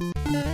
Música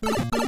Bye.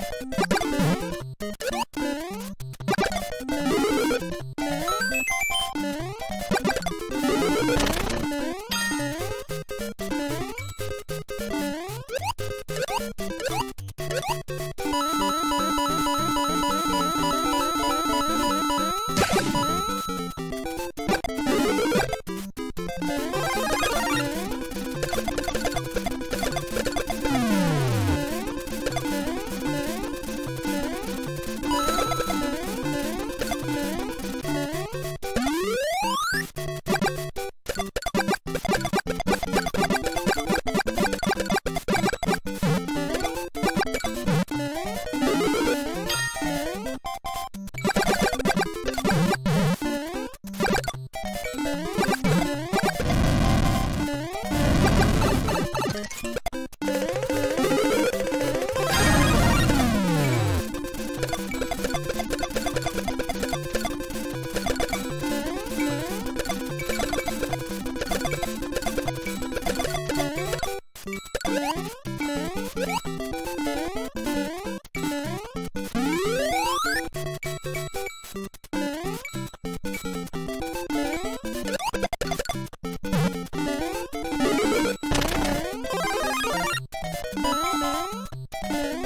You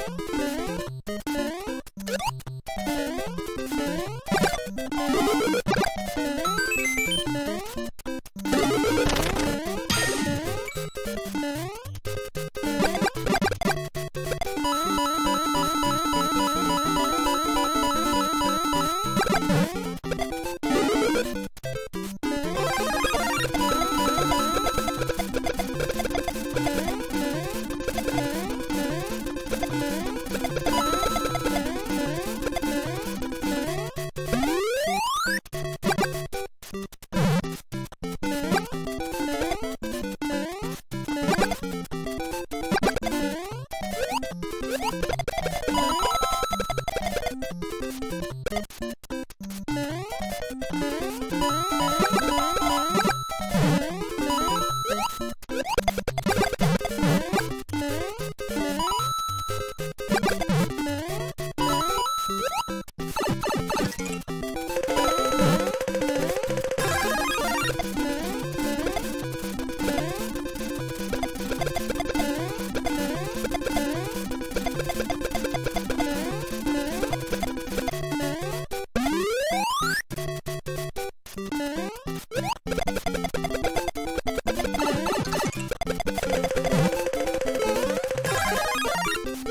Thank you.